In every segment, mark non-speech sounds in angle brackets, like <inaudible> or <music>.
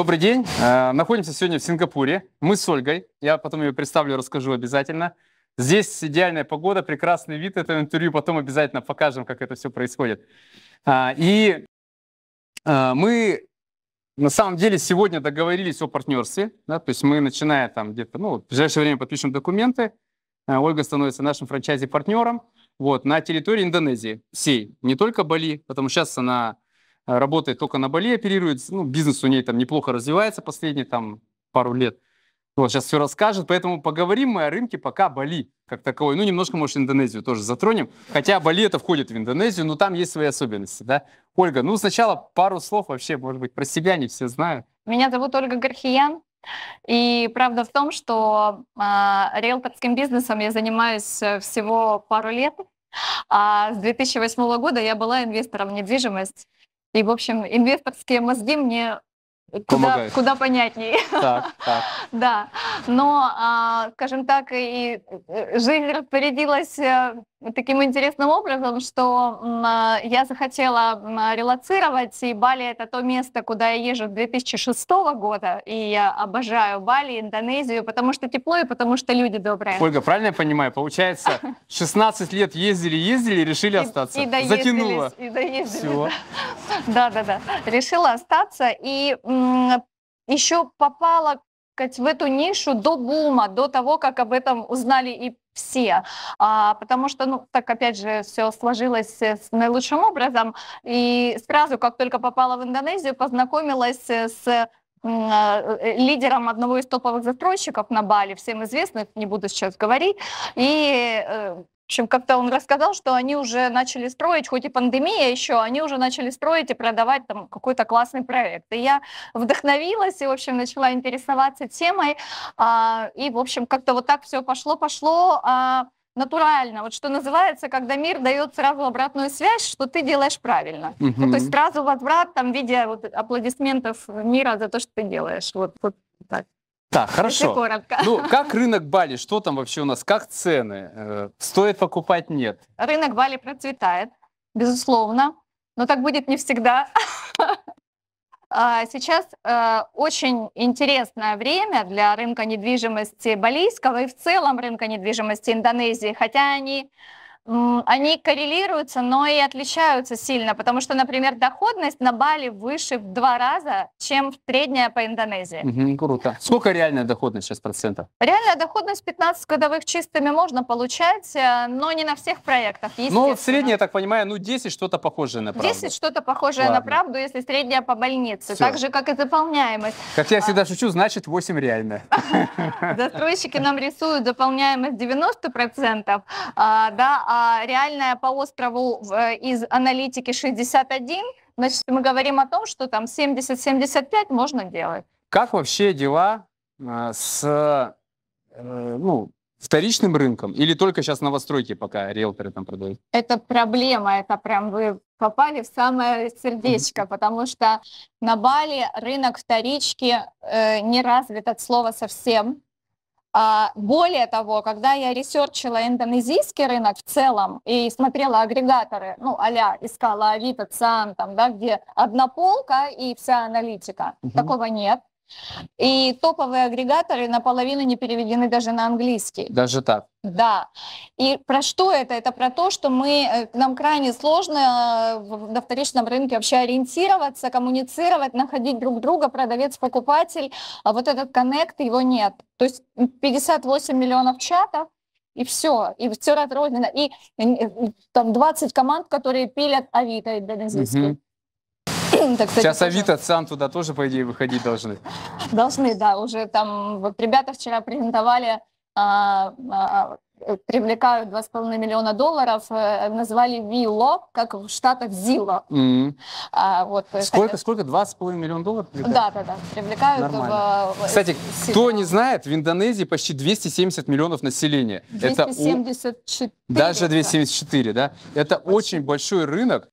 Добрый день. Э, находимся сегодня в Сингапуре. Мы с Ольгой. Я потом ее представлю, расскажу обязательно. Здесь идеальная погода, прекрасный вид этого интервью. Потом обязательно покажем, как это все происходит. А, и э, мы на самом деле сегодня договорились о партнерстве. Да, то есть мы, начиная там где-то, ну, в ближайшее время подпишем документы. Э, Ольга становится нашим франчайзи-партнером вот, на территории Индонезии всей. Не только Бали, потому что сейчас она работает только на Бали, оперирует, ну, бизнес у ней там неплохо развивается последние там пару лет. Вот, сейчас все расскажет, поэтому поговорим мы о рынке пока Бали как таковой. Ну, немножко, может, Индонезию тоже затронем. Хотя Бали это входит в Индонезию, но там есть свои особенности, да? Ольга, ну, сначала пару слов вообще, может быть, про себя не все знают. Меня зовут Ольга Гархиян. И правда в том, что э, риэлторским бизнесом я занимаюсь э, всего пару лет. А с 2008 года я была инвестором в недвижимость. И, в общем, инвесторские мозги мне куда, куда понятнее. Так, так. <laughs> да, но, а, скажем так, и э, жизнь распорядилась э, таким интересным образом, что а, я захотела релацировать, и Бали — это то место, куда я езжу с 2006 года, и я обожаю Бали, Индонезию, потому что тепло и потому что люди добрые. Ольга, правильно я понимаю? Получается, <laughs> 16 лет ездили-ездили и решили остаться. И, и Затянуло. И доездили. Да-да-да. <laughs> Решила остаться, и еще попала в эту нишу до бума, до того, как об этом узнали и все, а, потому что, ну, так опять же, все сложилось э, с наилучшим образом, и сразу, как только попала в Индонезию, познакомилась э, с э, лидером одного из топовых застройщиков на Бали, всем известных, не буду сейчас говорить, и общем, как-то он рассказал, что они уже начали строить, хоть и пандемия еще, они уже начали строить и продавать там какой-то классный проект. И я вдохновилась и, в общем, начала интересоваться темой. А, и, в общем, как-то вот так все пошло-пошло а, натурально. Вот что называется, когда мир дает сразу обратную связь, что ты делаешь правильно. Угу. Ну, то есть сразу возврат там в виде вот, аплодисментов мира за то, что ты делаешь. Вот, вот так. Так, хорошо. коротко. Ну, как рынок Бали? Что там вообще у нас? Как цены? Э, стоит покупать, нет? Рынок Бали процветает, безусловно, но так будет не всегда. <laughs> А, сейчас э, очень интересное время для рынка недвижимости балийского и в целом рынка недвижимости Индонезии, хотя они они коррелируются, но и отличаются сильно, потому что, например, доходность на Бали выше в два раза, чем средняя по Индонезии. Угу, круто. Сколько реальная доходность сейчас процентов? Реальная доходность 15 годовых чистыми можно получать, э, но не на всех проектах, Ну, средняя, я так понимаю, ну 10 что-то похожее на правду. 10 что-то похожее Ладно. на правду, если средняя по больнице, Все. так же, как и заполняемость. Как я а. всегда шучу, значит 8 реальная. <laughs> Застройщики нам рисуют заполняемость 90%, а, да, а реальная по острову э, из аналитики 61, значит, мы говорим о том, что там 70-75 можно делать. Как вообще дела э, с э, ну, вторичным рынком или только сейчас новостройки пока риэлторы там продают? Это проблема, это прям вы попали в самое сердечко, потому что на Бали рынок вторички э, не развит от слова совсем. А, более того, когда я ресерчила индонезийский рынок в целом и смотрела агрегаторы, ну, а искала Авито, ЦАН, там, да, где одна полка и вся аналитика, угу. такого нет. И топовые агрегаторы наполовину не переведены даже на английский. Даже так? Да. И про что это? Это про то, что мы, э, нам крайне сложно э, на вторичном рынке вообще ориентироваться, коммуницировать, находить друг друга, продавец-покупатель. А вот этот коннект, его нет. То есть 58 миллионов чатов, и все, и все разрознено. И там 20 команд, которые пилят Авито индонезийский. Угу. <coughs> Так, Сейчас Авито, ЦАН туда тоже, по идее, выходить должны. <coughs> Должны, да. Уже там вот ребята вчера презентовали а, а, привлекают 2,5 миллиона долларов, э, назвали Вилло, как в Штатах Зило. Mm-hmm. А, вот, э, сколько, хотя... сколько? 2,5 миллиона долларов? Да, да, да, привлекают. Нормально. В, Кстати, Сильно. кто не знает, в Индонезии почти 270 миллионов населения. 274. Это, даже 274, да? Это очень большой рынок,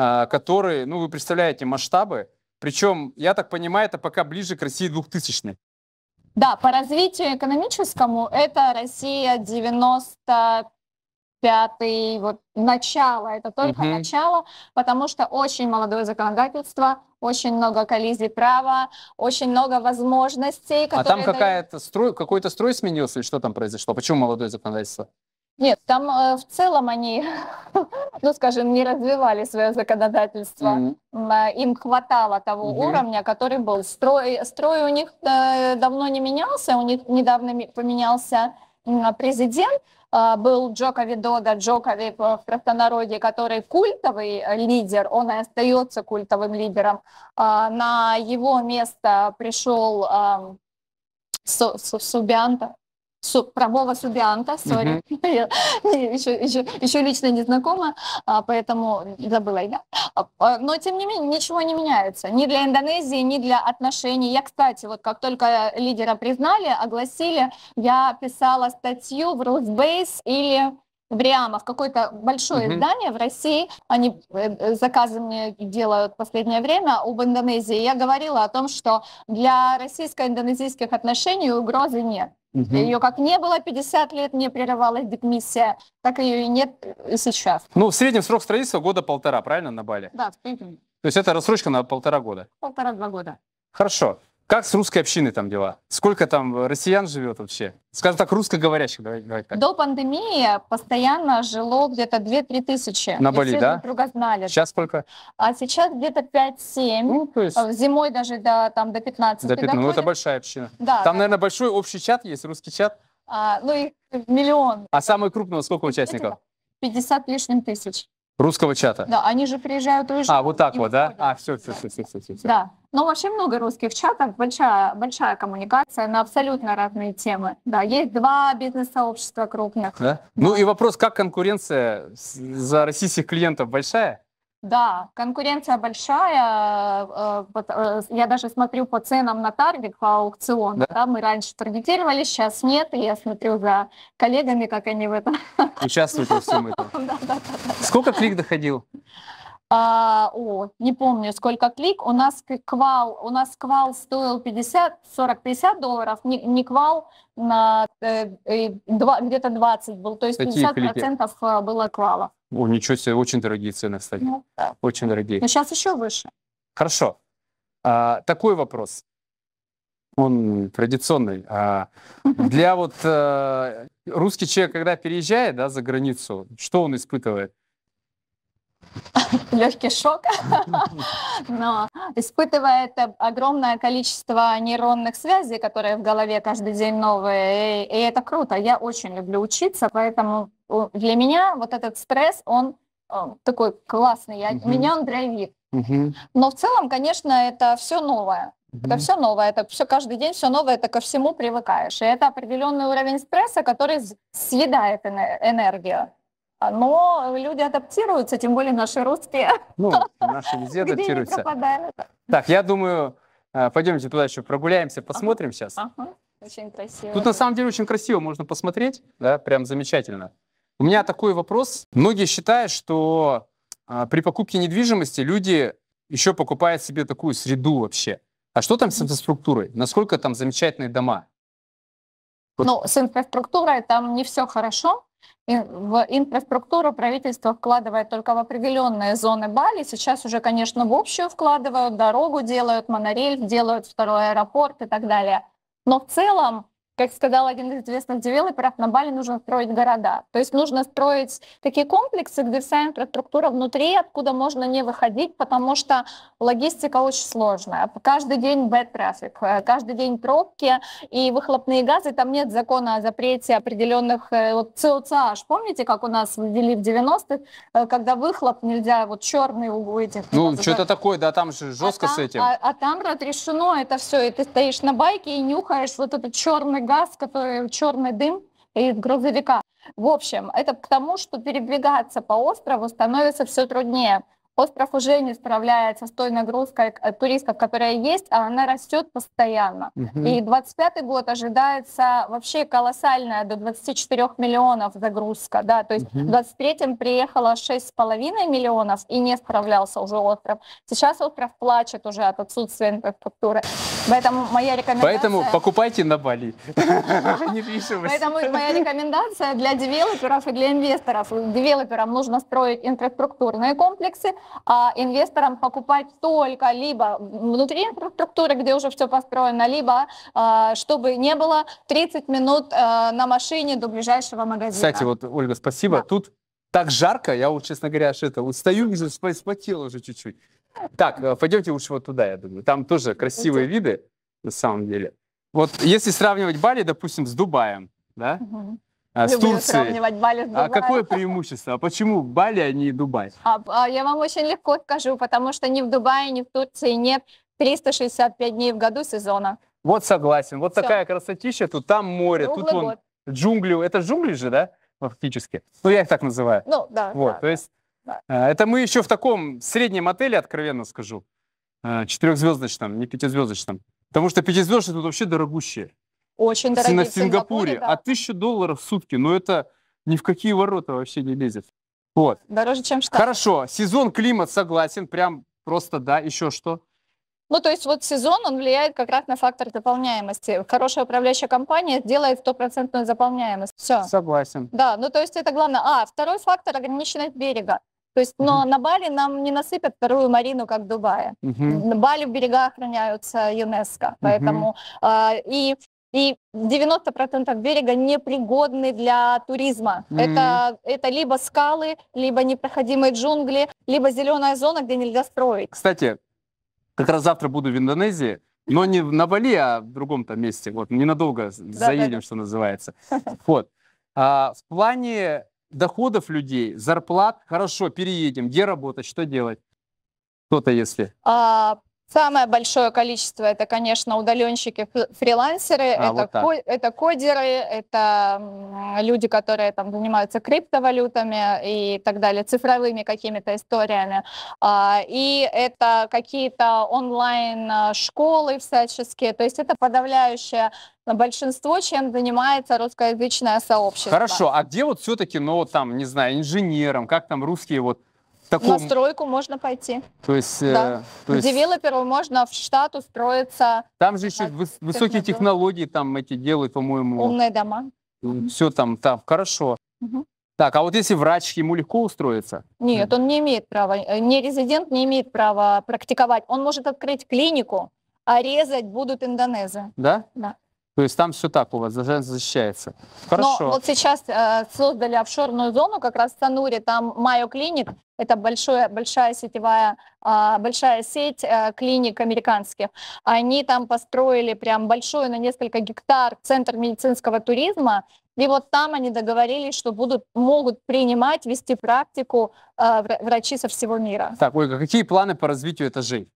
а, который, ну, вы представляете масштабы, причем, я так понимаю, это пока ближе к России 2000 Да, по развитию экономическому это Россия 90 пятый, вот начало, это только Мгм. начало, потому что очень молодое законодательство, очень много коллизий права, очень много возможностей, А там которые дают- какая-то строй, какой-то строй сменился или что там произошло? Почему молодое законодательство? Нет, там э, в целом они, <laughs> ну скажем, не развивали свое законодательство. Э, Им хватало того Мгм. уровня, который был. Строй, строй у них э, давно не менялся, у них недавно поменялся президент. А, Был Джоко Видода, Джокови в простонародье, который культовый э, лидер, он и остается культовым лидером. А, На его место пришел Су- Субианта, Су- Промова Субианта, сори, <laughs> Я еще, еще, еще лично не знакома, а, поэтому забыла имя. А, а, Но, тем не менее, ничего не меняется. Ни для Индонезии, ни для отношений. Я, кстати, вот как только лидера признали, огласили, я писала статью в Русбейс или в Риама, в какое-то большое Мгм. издание в России, они э, э, заказы мне делают в последнее время об Индонезии. Я говорила о том, что для российско-индонезийских отношений угрозы нет. Ее как не было 50 лет, не прерывалась дипмиссия, так ее и нет и сейчас. Ну, в среднем срок строительства года полтора, правильно, на Бали? Да, в среднем То есть это рассрочка на полтора года. полтора-два года. Хорошо. Как с русской общиной там дела? Сколько там россиян живет вообще? Скажем так, русскоговорящих, давай, давай так. До пандемии постоянно жило где-то 2-3 тысячи. На Бали, все да? друг друга знали. Сейчас сколько? А сейчас где-то 5-7. Ну, то есть А Зимой даже до, там, до 15 до 15. Ну, это большая община. Да, Там, да. наверное, большой общий чат есть, русский чат. А, ну их миллион, А самый крупного сколько участников? 50 лишним тысяч. Русского чата. Да, они же приезжают, уезжают. А, вот так вот, да? А, все, все, все, все, все, все. Да, но вообще много русских чатов, большая, большая коммуникация на абсолютно разные темы. Да, есть два бизнес-сообщества крупных. Да? Ну и вопрос, как конкуренция за российских клиентов большая? Да, конкуренция большая. э, э, Я даже смотрю по ценам на таргет, по аукциону. Да. Да, мы раньше таргетировали, сейчас нет. И я смотрю за коллегами, как они в этом. Участвуют во всем этом. <laughs> Да, да, да. Сколько клик доходил? А, о, не помню, сколько клик. У нас квал, у нас квал стоил 50, 40-50 долларов, не, не квал на э, э, где-то 20 был, то есть Какие 50 клики? процентов э, было квалов. О, ничего себе, очень дорогие цены, кстати. Ну, да. Очень дорогие. Но сейчас еще выше. Хорошо. А, такой вопрос. Он традиционный. А, для вот э, русский человек, когда переезжает да, за границу, что он испытывает? <laughs> Легкий шок, <laughs> но испытывает огромное количество нейронных связей, которые в голове каждый день новые, и, и это круто. Я очень люблю учиться, поэтому для меня вот этот стресс, он э, такой классный, я, Мгм. меня он драйвит. Мгм. Но в целом, конечно, это все новое. Это Мгм. все новое, это все каждый день все новое, это ко всему привыкаешь. И это определенный уровень стресса, который съедает эне- энергию. А, Но люди адаптируются, тем более наши русские, Ну, <laughs> наши везде адаптируются. Так, я думаю, э, пойдемте туда еще прогуляемся, посмотрим сейчас. Ага, очень красиво. Тут на самом деле очень красиво, можно посмотреть, да, прям замечательно. У меня такой вопрос. Многие считают, что а, при покупке недвижимости люди еще покупают себе такую среду вообще. А что там с инфраструктурой? Насколько там замечательные дома? Ну, с инфраструктурой там не все хорошо. В инфраструктуру правительство вкладывает только в определенные зоны Бали. Сейчас уже, конечно, в общую вкладывают, дорогу делают, монорельс делают, второй аэропорт и так далее. Но в целом, как сказал один из известных девелоперов, на Бали нужно строить города. То есть нужно строить такие комплексы, где вся инфраструктура внутри, откуда можно не выходить, потому что логистика очень сложная. Каждый день bad traffic, э, каждый день пробки и выхлопные газы. Там нет закона о запрете определенных э, вот ЦОЦH. Помните, как у нас ввели в 90-х, э, когда выхлоп нельзя, вот черный у этих. Ну, что-то такое, да, там же жестко а с там- этим. А, а там разрешено это все, и ты стоишь на байке и нюхаешь вот этот черный газ, который черный дым из грузовика. В общем, это к тому, что передвигаться по острову становится все труднее. Остров уже не справляется с той нагрузкой э, туристов, которая есть, а она растет постоянно. Мгм. И 25 год ожидается вообще колоссальная, до 24 миллионов загрузка, да, то есть Мгм. в 23-м приехало 6,5 миллионов и не справлялся уже остров. Сейчас остров плачет уже от отсутствия инфраструктуры. Поэтому моя рекомендация... Поэтому покупайте на Бали. <laughs> Поэтому моя рекомендация для девелоперов и для инвесторов. Девелоперам нужно строить инфраструктурные комплексы, а инвесторам покупать только либо внутри инфраструктуры, где уже все построено, либо а, чтобы не было 30 минут а, на машине до ближайшего магазина. Кстати, вот, Ольга, спасибо. Да. Тут так жарко, я вот, честно говоря, аж это, устаю, уже спа- спотел уже чуть-чуть. Так, э, пойдемте лучше вот туда, я думаю. Там тоже красивые виды, на самом деле. Вот если сравнивать Бали, допустим, с Дубаем, да, Мгм. А, с Люблю Турцией, Бали с а Дубаем. какое преимущество? А почему Бали, а не Дубай? А, а я вам очень легко скажу, потому что ни в Дубае, ни в Турции нет 365 дней в году сезона. Вот согласен. Вот Всё. такая красотища, тут там море, тут Круглый вон год. джунгли. Это джунгли же, да, фактически? Ну, я их так называю. Ну, да. Вот, да, то есть да. э, это мы еще в таком среднем отеле, откровенно скажу, четырехзвездочном, не пятизвездочном. Потому что пятизвездочные тут вообще дорогущие. Очень дорогие На Сингапуре, Сингапуре. да. А тысяча долларов в сутки, ну это ни в какие ворота вообще не лезет. Вот. Дороже, чем штат. Хорошо, сезон, климат, согласен, прям просто да. Еще что? Ну, то есть вот сезон, он влияет как раз на фактор заполняемости. Хорошая управляющая компания сделает стопроцентную заполняемость. Все. Согласен. Да, ну то есть это главное. А, второй фактор – ограниченность берега. То есть, но на Бали нам не насыпят вторую марину, как в Дубае. Мгм. На Бали берега охраняются ЮНЕСКО, поэтому а, и и 90% берега непригодны для туризма. Мгм. Это, это либо скалы, либо непроходимые джунгли, либо зеленая зона, где нельзя строить. Кстати, как раз завтра буду в Индонезии, но не на Бали, а в другом там месте. Вот, ненадолго с- заедем, да. что называется. Вот. А, в плане доходов людей, зарплат, хорошо, переедем. Где работать, что делать? Кто-то, если. А, Самое большое количество это, конечно, удаленщики, фрилансеры, А, это, вот так. ко- это кодеры, это люди, которые там занимаются криптовалютами и так далее, цифровыми какими-то историями. А, И это какие-то онлайн-школы всяческие. То есть это подавляющее большинство, чем занимается русскоязычное сообщество. Хорошо, а где вот все-таки, ну, там, не знаю, инженером, как там русские вот таком... На стройку можно пойти. То есть, э, Да. то есть Девелоперу можно в штат устроиться там же еще выс- высокие технологии. там эти делают, по-моему. умные дома. Все там, там, хорошо. Мгм. Так, а вот если врач, ему легко устроиться? Нет, он не имеет права, э, не резидент не имеет права практиковать. Он может открыть клинику, а резать будут индонезы. Да? Да. То есть там все так у вас за- защищается. Хорошо. Но вот сейчас э, создали офшорную зону, как раз в Сануре, там Майо Клиник, это большое, большая сетевая, а, большая сеть э, клиник американских. Они там построили прям большой на несколько гектар центр медицинского туризма, и вот там они договорились, что будут, могут принимать, вести практику э, вра- врачи со всего мира. Так, Ольга, какие планы по развитию этажей?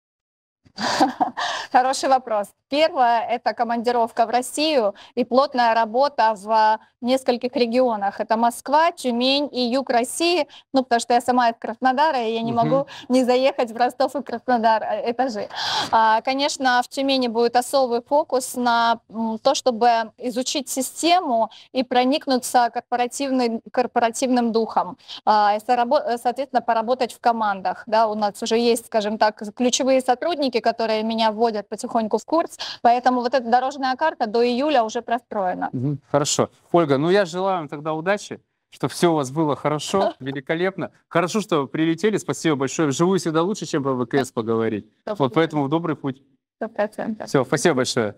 <laughs> Хороший вопрос. Первое – это командировка в Россию и плотная работа в нескольких регионах. Это Москва, Тюмень и юг России. Ну, потому что я сама из Краснодара, и я не могу не заехать в Ростов и Краснодар э, этажи. А, Конечно, в Тюмени будет особый фокус на то, чтобы изучить систему и проникнуться корпоративный, корпоративным духом. А, и соответственно, поработать в командах. Да, у нас уже есть, скажем так, ключевые сотрудники, которые меня вводят потихоньку в курс, поэтому вот эта дорожная карта до июля уже простроена. Хорошо. Ольга, ну я желаю вам тогда удачи, чтобы все у вас было хорошо, <laughs> великолепно. Хорошо, что вы прилетели, спасибо большое. Вживую всегда лучше, чем по ВКС поговорить. Вот поэтому в добрый путь. Сто процентов. Все, спасибо большое.